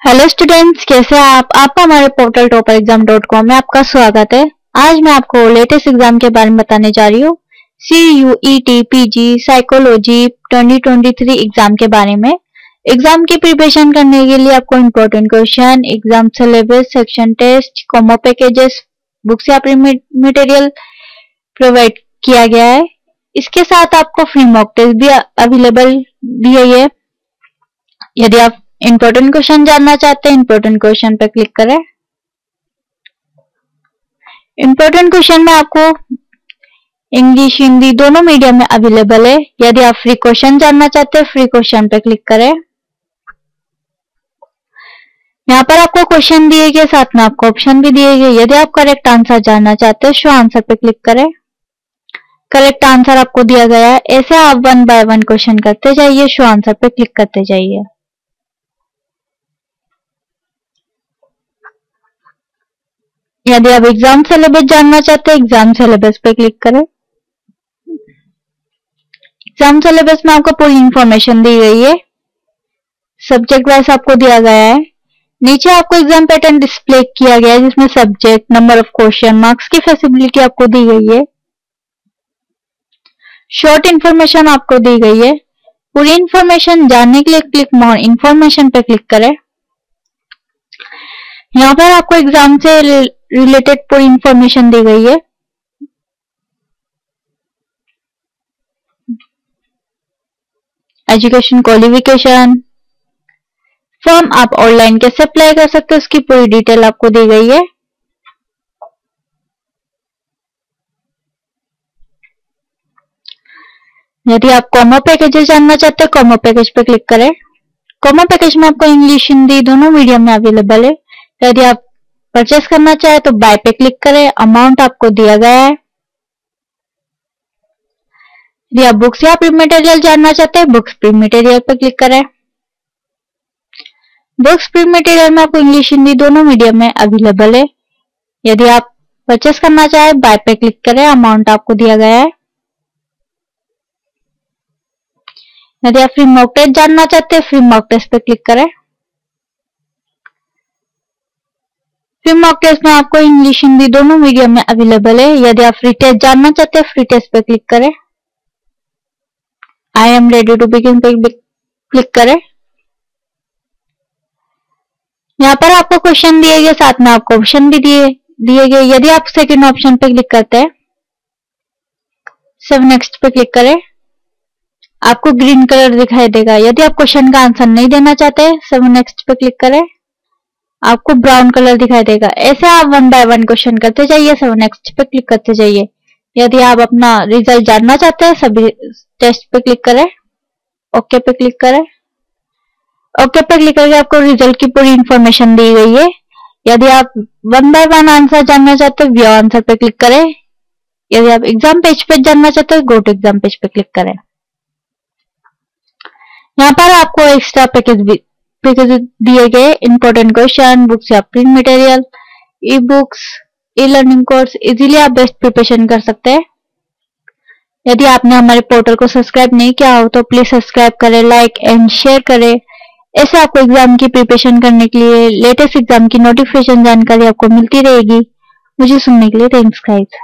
Hello students कैसे हैं आप? आपका हमारे portal topper exam dot com में आपका स्वागत है। आज मैं आपको लेटेस्ट एग्ज़ाम के बारे में बताने जा रही हूँ। C U E T P G psychology 2023 exam के बारे में। एग्ज़ाम की प्रिपरेशन करने के लिए आपको important question exam syllabus section test combo packages books या मटेरियल प्रोवाइड किया गया है। इसके साथ आपको फ्री मॉक टेस्ट भी अवेलेबल दी है यदि आप इंपॉर्टेंट क्वेश्चन जानना चाहते हैं? इंपॉर्टेंट क्वेश्चन पर क्लिक करें। इंपॉर्टेंट क्वेश्चन में आपको इंग्लिश हिंदी दोनों मीडियम में अवेलेबल है। यदि आप फ्री क्वेश्चन जानना चाहते हैं फ्री क्वेश्चन पे क्लिक करें। यहाँ पर आपको क्वेश्चन दिए गए, साथ में आपको ऑप्शन भी दिए गए। यदि आप करेक्ट आंसर जानना चाहते हैं शो आंसर पे क्लिक करें। करेक्ट आंसर आपको दिया गया है। ऐसे आप वन बाय वन क्वेश्चन करते जाइए शो आंसर पे क्लिक करते जाइए। यदि आप एग्ज़ाम सिलेबस जानना चाहते हैं एग्ज़ाम सिलेबस पे क्लिक करें। एग्ज़ाम सिलेबस में आपको पूरी इंफॉर्मेशन दी गई है। सब्जेक्ट वाइज आपको दिया गया है। नीचे आपको एग्ज़ाम पैटर्न डिस्प्ले किया गया है, जिसमें subject number of question marks की फैसिलिटी आपको दी गई है। शॉर्ट इंफॉर्मेशन आपको दी गई है। पूरी इंफॉर्मेशन जानने के लिए क्लिक मोर इंफॉर्मेशन पे क्लिक करें। यहाँ पर आपको एग्ज़ाम से रिलेटेड पूरी इंफॉर्मेशन दी गई है। एजुकेशन क्वालिफिकेशन फॉर्म आप ऑनलाइन कैसे अप्लाई कर सकते हैं, उसकी पूरी डिटेल आपको दी गई है। यदि आप कॉमो पैकेजेस जानना चाहते हैं कॉमो पैकेज पे क्लिक करें। कॉमो पैकेज में आपको इंग्लिश हिंदी दोनों मीडियम में अवेलेबल है। यदि आप परचेस करना चाहे तो बाय पे क्लिक करें। अमाउंट आपको दिया गया है। यदि आप बुक्स या प्रिंट मटेरियल जानना चाहते हैं बुक्स प्रिंट मटेरियल पर क्लिक करें। बुक्स प्रिंट मटेरियल में आपको इंग्लिश हिंदी दोनों मीडियम में अवेलेबल है। यदि आप परचेस करना चाहे बाय पे क्लिक करें। अमाउंट आपको दिया गया है। यदि आप फ्री मॉक टेस्ट जानना चाहते हैं फ्री मॉक टेस्ट पे क्लिक करें। फिर मॉक टेस्ट में आपको इंग्लिश हिंदी दोनों मीडियम में अवेलेबल है। यदि आप फ्री टेस्ट जानना चाहते हैं फ्री टेस्ट पे क्लिक करें। I am ready to begin पे क्लिक करें। यहाँ पर आपको क्वेश्चन दिए गए, साथ में आपको ऑप्शन भी दिए दिए गए। यदि आप सेकंड ऑप्शन पे क्लिक करते हैं सब नेक्स्ट पे क्लिक करें। आपको ग्रीन कलर दिखाई देगा। यदि आप क्वेश्चन का आंसर नहीं देना चाहते सब नेक्स्ट पे क्लिक करें। आपको ब्राउन कलर दिखाई देगा। ऐसे आप वन बाय वन क्वेश्चन करते जाइए, सब नेक्स्ट पे क्लिक करते जाइए। यदि आप अपना रिज़ल्ट जानना चाहते हैं, सभी टेस्ट पे क्लिक करें। ओके पे क्लिक करें। ओके पे क्लिक करके आपको रिज़ल्ट की पूरी इंफॉर्मेशन दी गई है। यदि आप वन बाय वन आंसर जानना चाहते हैं व्यू आंसर पे क्लिक करें। यदि आप एग्ज़ाम पेज पे जानना चाहते हैं गो टू एग्ज़ाम पेज पे क्लिक करें। यहाँ पर आपको एक्स्ट्रा पैकेज भी दिए गए इंपॉर्टेंट क्वेश्चन बुक्स या print material e books e learning course easily आप बेस्ट प्रिपरेशन कर सकते हैं। यदि आपने हमारे पोर्टल को सब्सक्राइब नहीं किया हो तो प्लीज़ सब्सक्राइब करें लाइक एंड शेयर करें। ऐसे आपको एग्ज़ाम की प्रिपरेशन करने के लिए लेटेस्ट एग्ज़ाम की नोटिफिकेशन जानकारी आपको मिलती रहेगी। मुझे सुनने के लिए थैंक्स गाइस